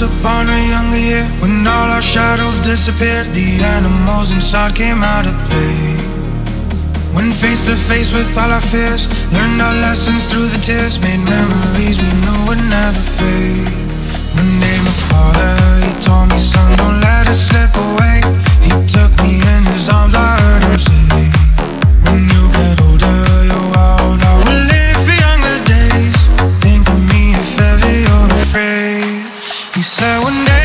once upon a younger year When all our shadows disappeared The animals inside came out to play When face to face with all our fears Learned our lessons through the tears Made memories we knew would never fade. When name of father, he told me Son, don't let it slip away. He took me in his arms, I heard him say When you get one day.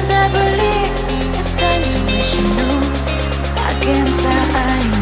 Sometimes I believe, at times I wish you know I can fly.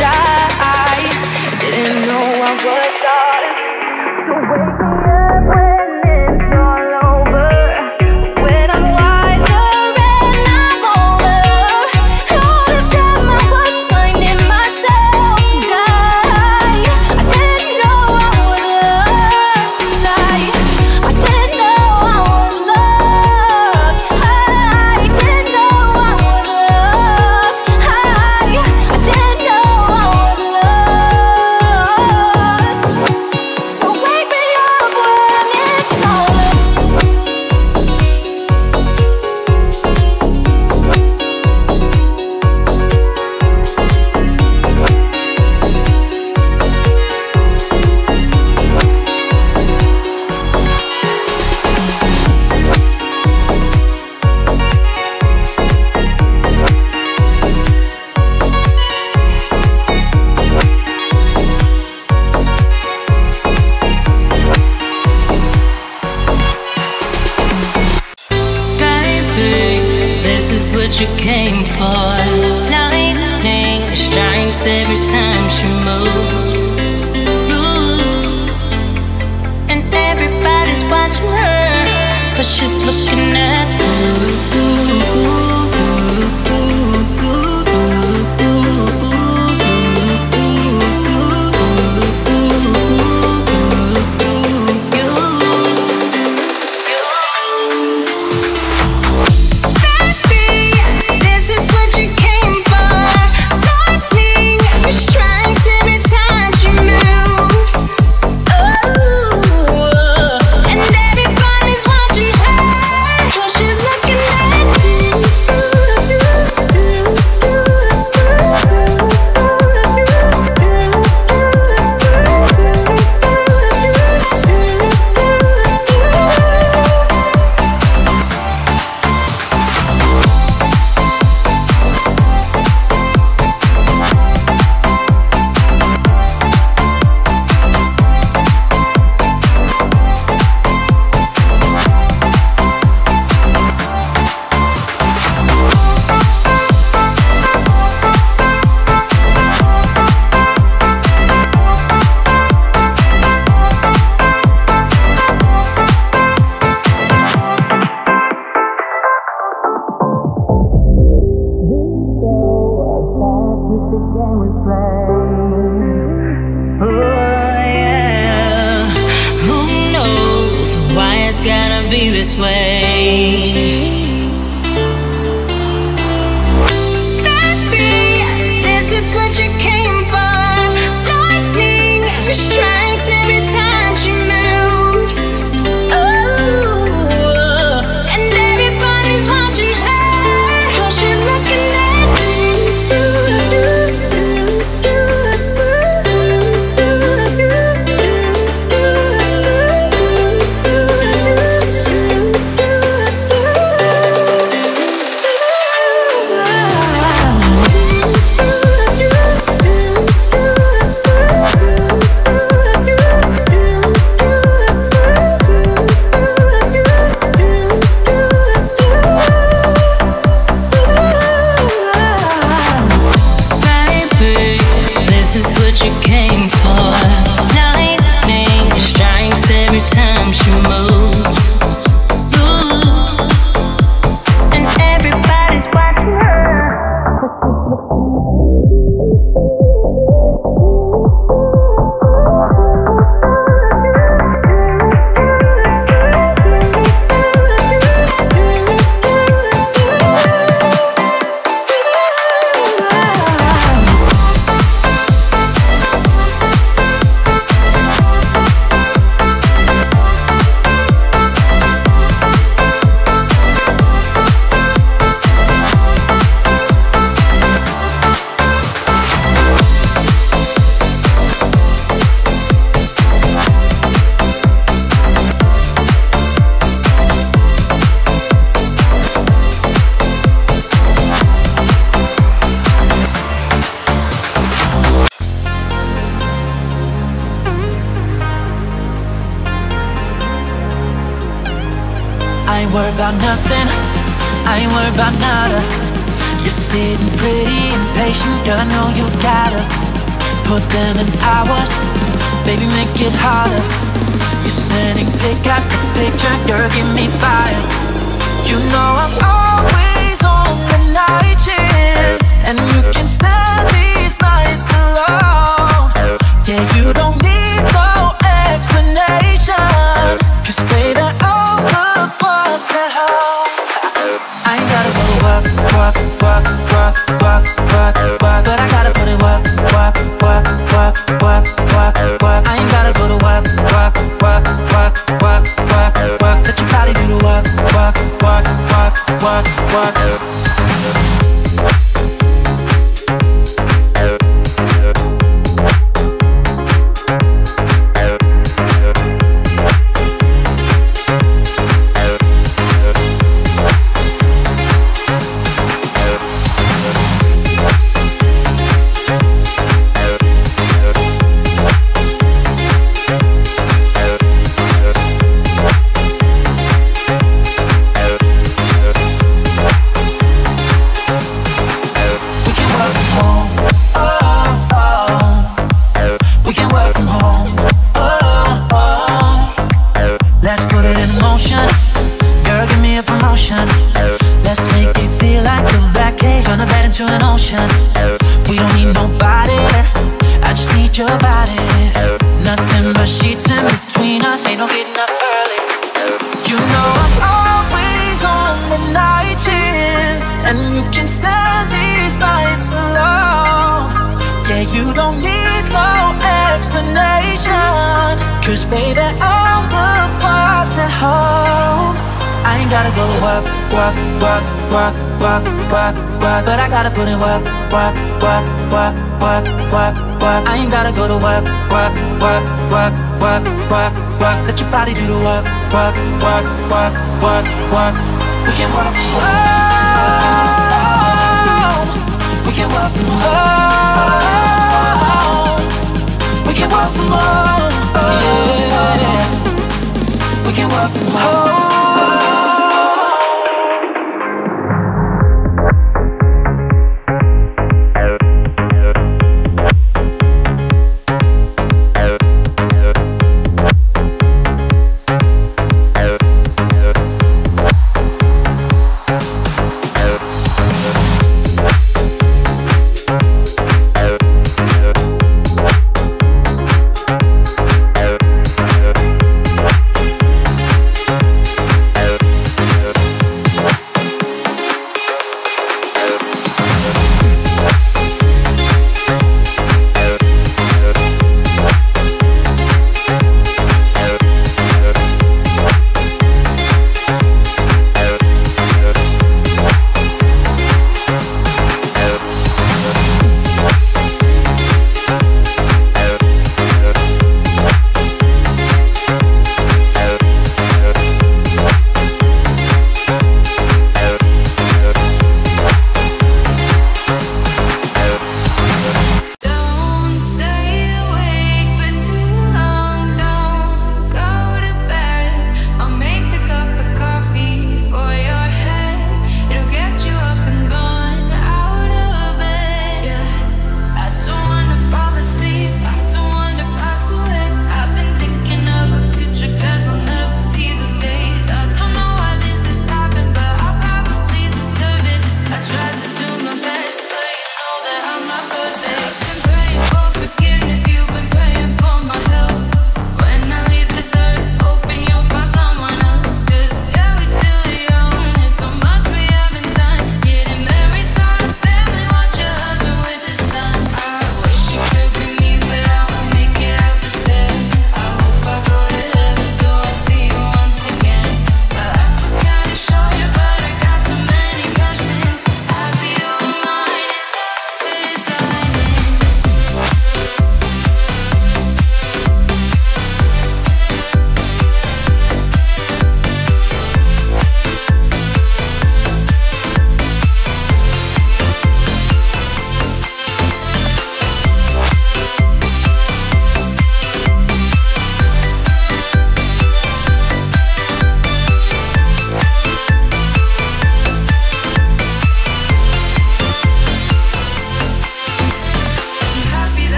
die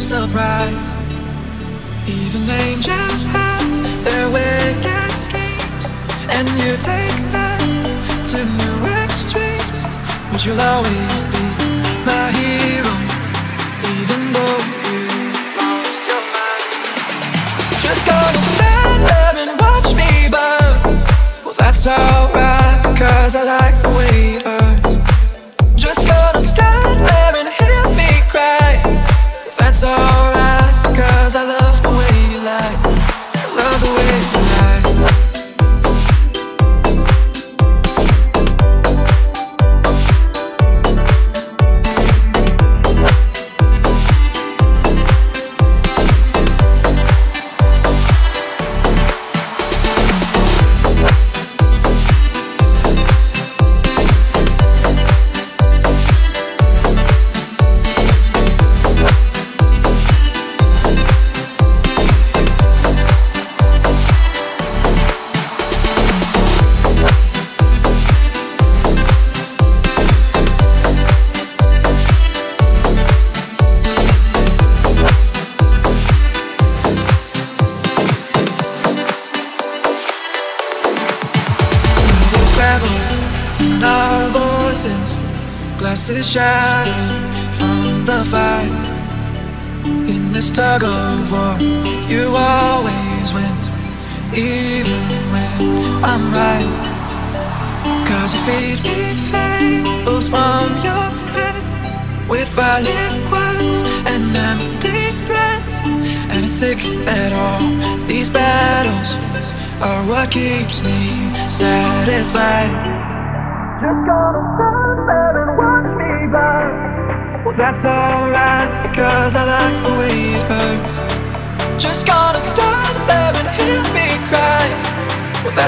surprise. Even angels have their wicked schemes, and you take them to new extremes. But you'll always be my hero, even though you've lost your mind. Just gonna stand there and watch me burn. Well, that's alright, cause I like the way you burn.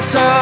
sun.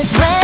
Guess when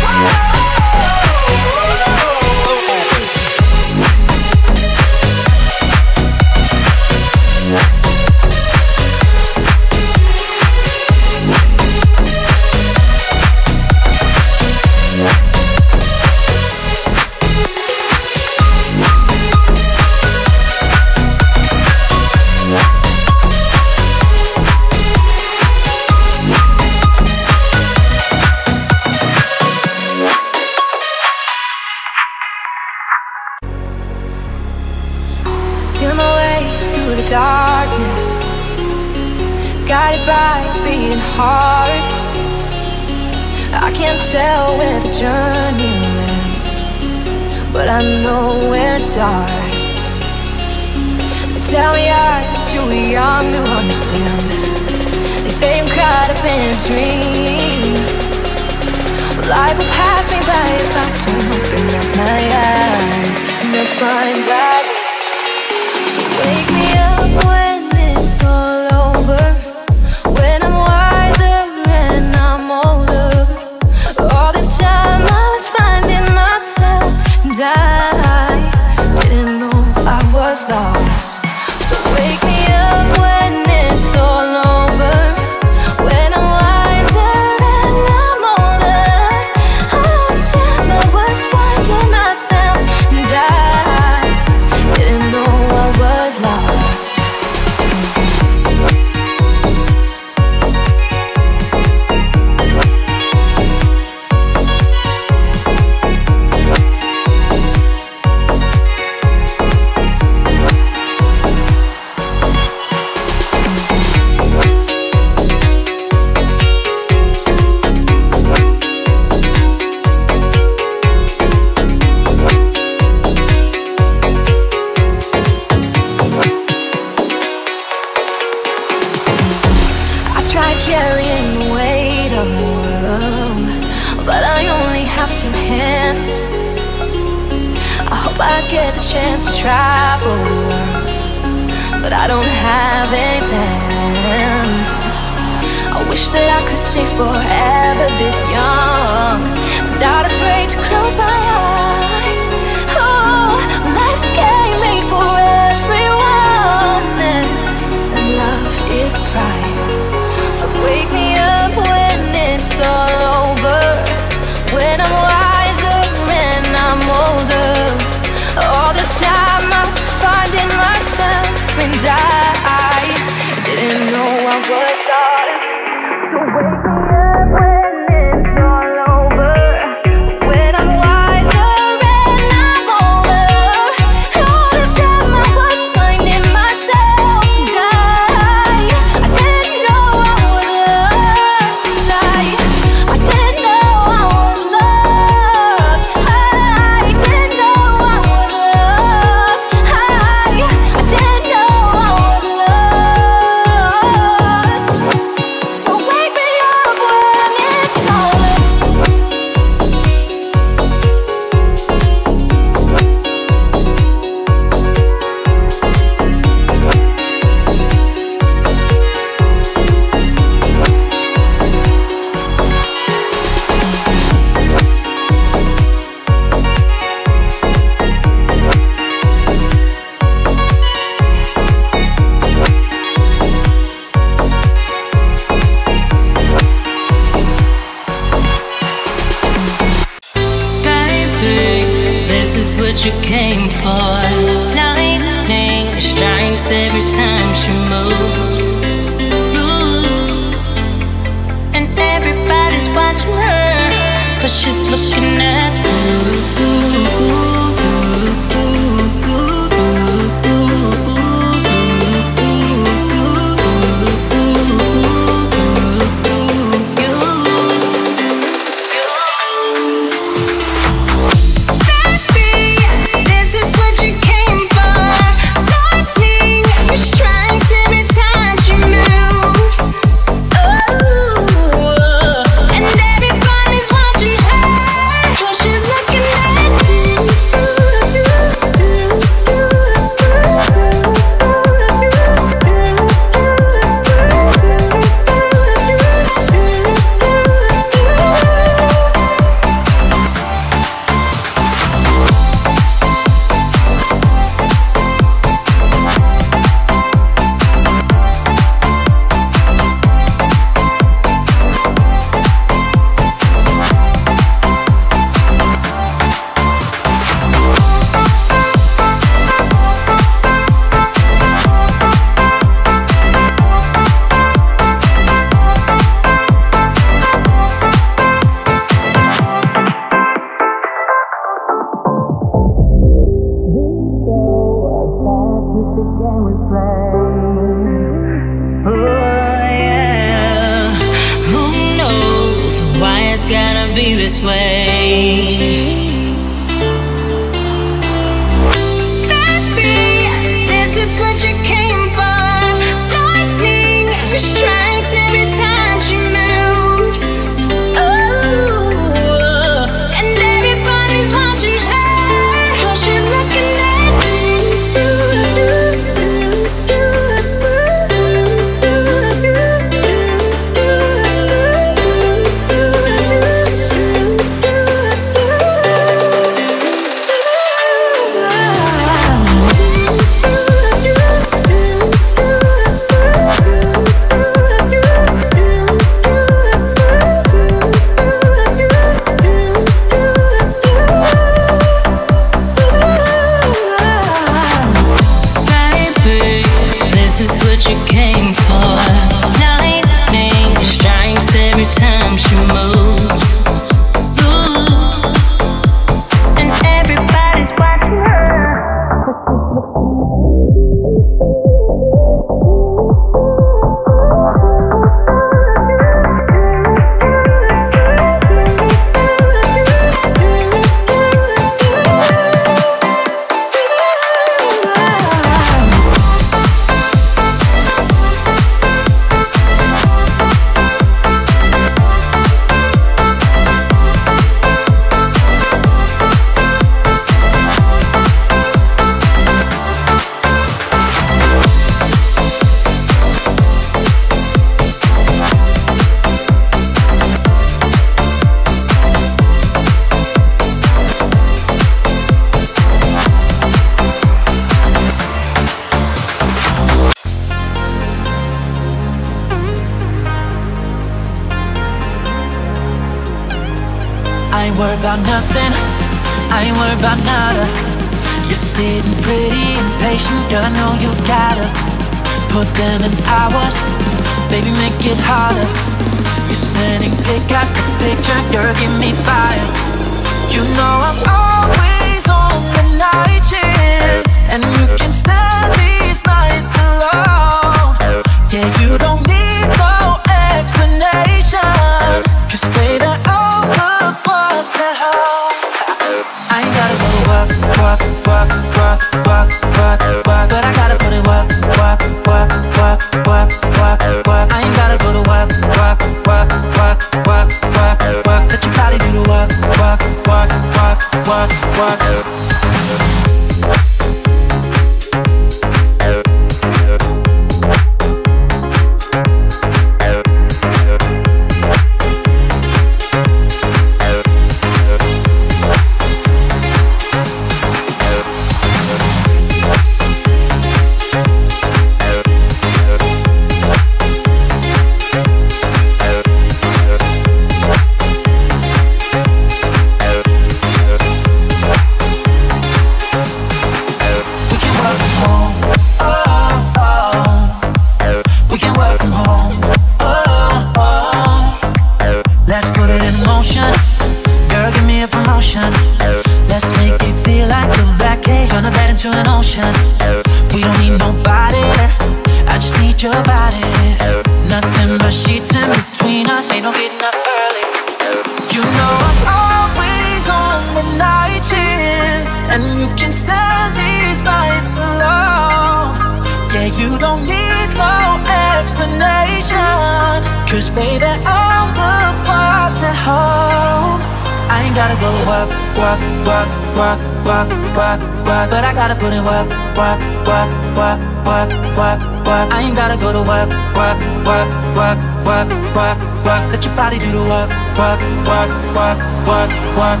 put work, work, work, work, work, work, work. But I gotta put in work, work, work, work, work, work, work. I ain't gotta go to work, work, work, work, work, work, work. Let your body do the work, work, work, work, work, work.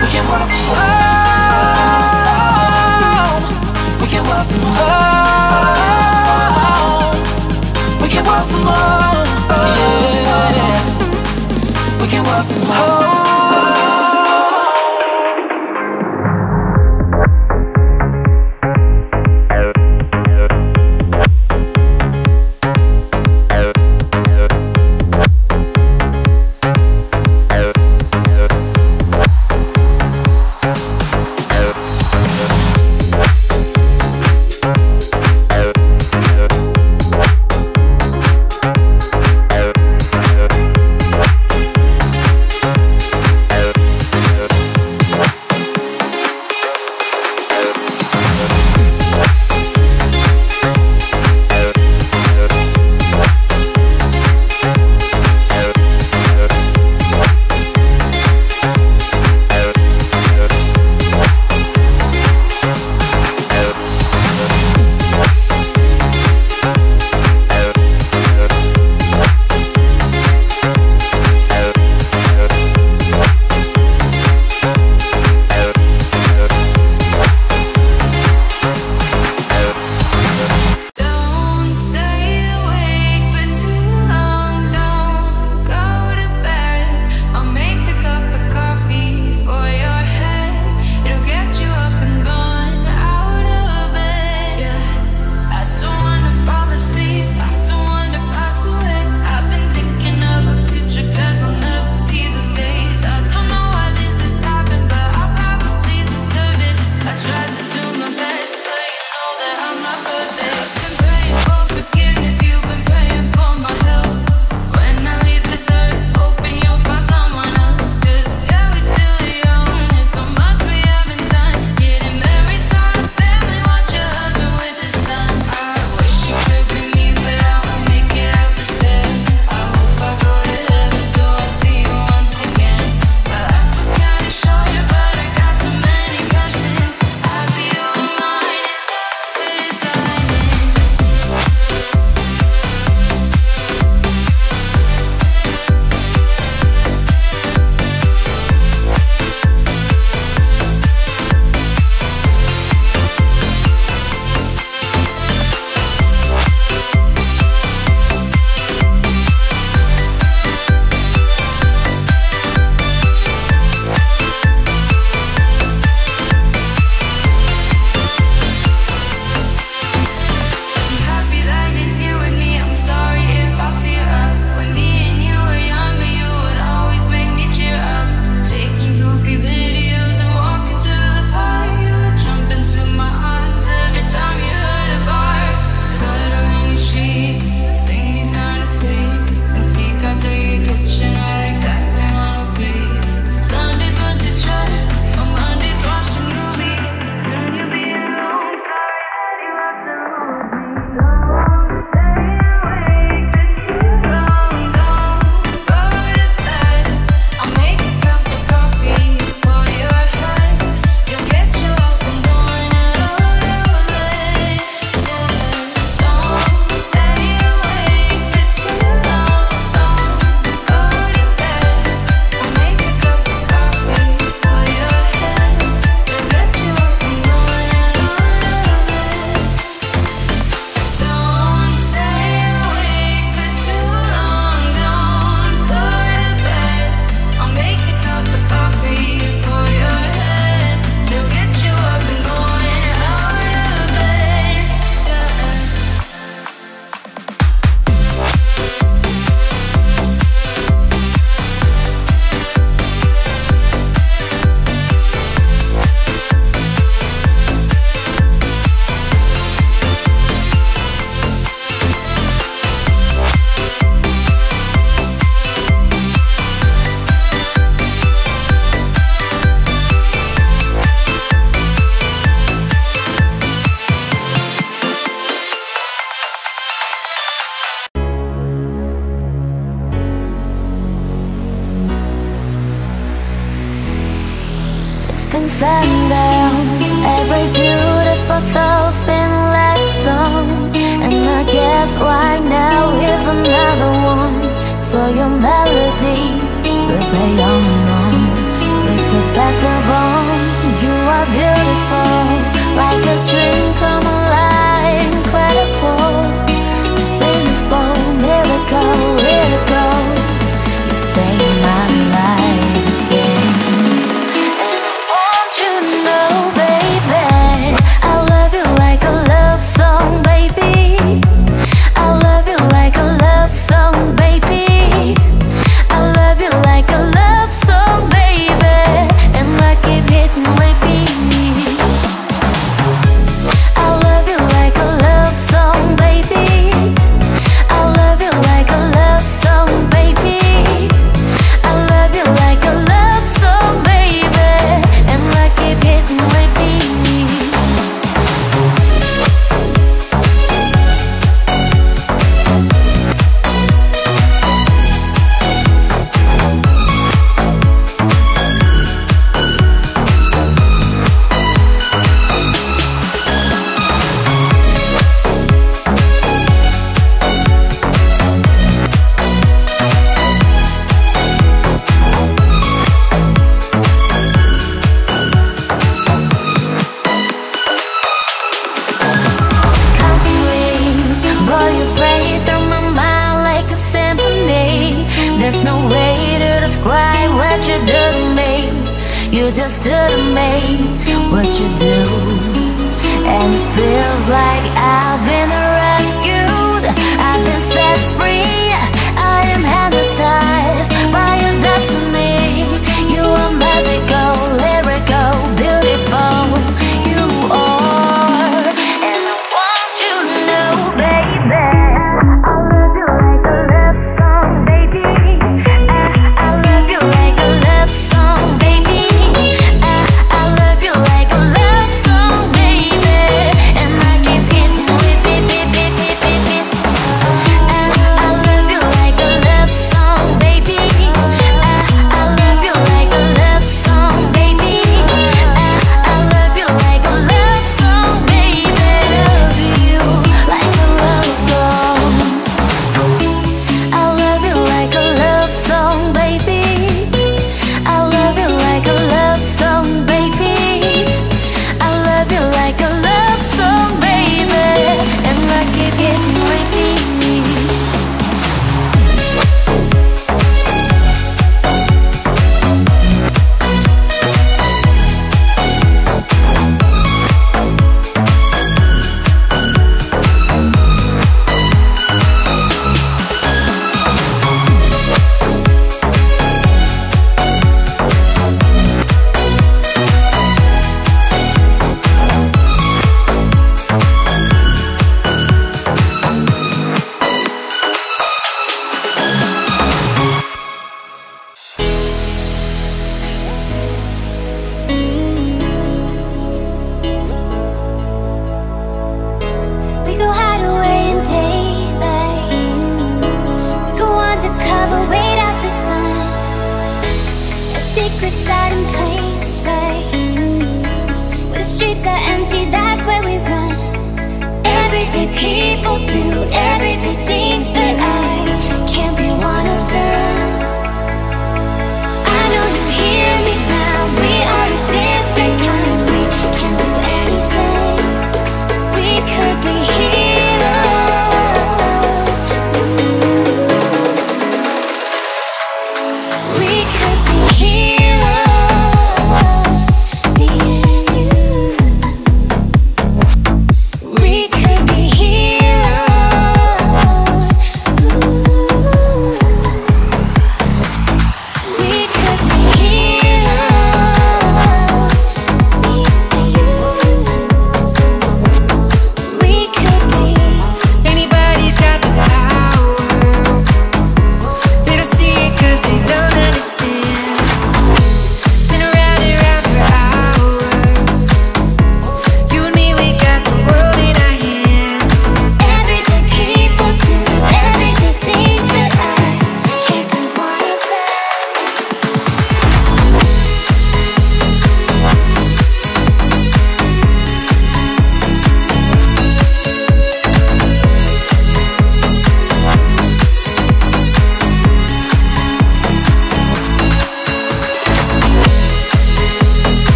We can work, oh, we can work, from home. we can work from home. Oh, yeah. We can work from home.